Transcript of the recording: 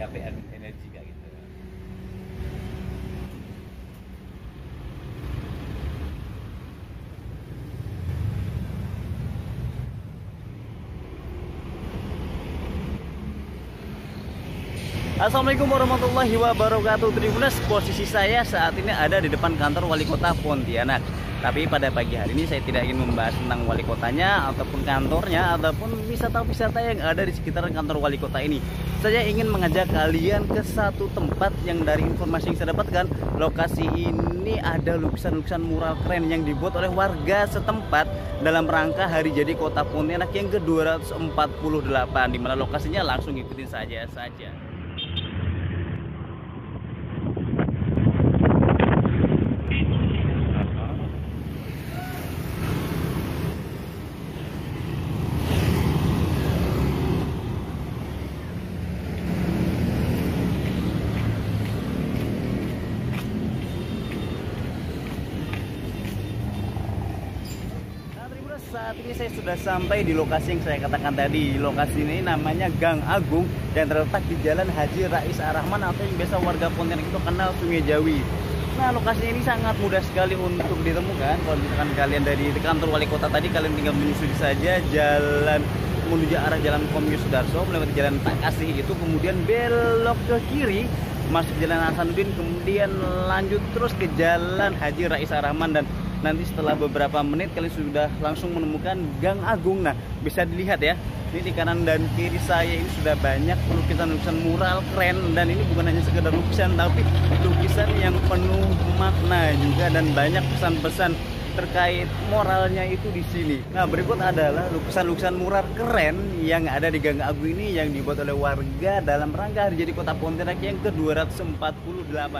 penyampaian energi kayak gitu. Assalamualaikum warahmatullahi wabarakatuh. Tribuners Posisi saya saat ini ada di depan kantor wali kota Pontianak Tapi pada pagi hari ini saya tidak ingin membahas tentang wali kotanya Ataupun kantornya Ataupun wisata-wisata yang ada di sekitar kantor wali kota ini. Saya ingin mengajak kalian ke satu tempat yang dari informasi yang saya dapatkan Lokasi ini ada lukisan-lukisan mural keren yang dibuat oleh warga setempat Dalam rangka hari jadi kota Pontianak yang ke-248 Di mana lokasinya langsung ikutin saja saja Nah, Tribuners, saat ini saya sudah sampai di lokasi yang saya katakan tadi. Lokasi ini namanya Gang Agung dan terletak di Jalan Haji Rais Arahman atau yang biasa warga Pontianak itu kenal Sungai Jawi. Nah, lokasinya ini sangat mudah sekali untuk ditemukan. Kalau misalkan kalian dari kantor wali kota tadi, kalian tinggal menyusuri saja jalan menuju arah jalan Komyus Darso melewati jalan Tak Asih itu kemudian belok ke kiri masuk jalan Hasanuddin kemudian lanjut terus ke jalan Haji Rais Arahman dan nanti setelah beberapa menit kalian sudah langsung menemukan Gang Agung nah bisa dilihat ya ini di kanan dan kiri saya ini sudah banyak lukisan-lukisan mural keren dan ini bukan hanya sekedar lukisan tapi lukisan yang penuh makna juga dan banyak pesan-pesan terkait moralnya itu di sini. Nah, berikut adalah lukisan-lukisan mural keren yang ada di Gang Agung ini yang dibuat oleh warga dalam rangka hari jadi Kota Pontianak yang ke-248.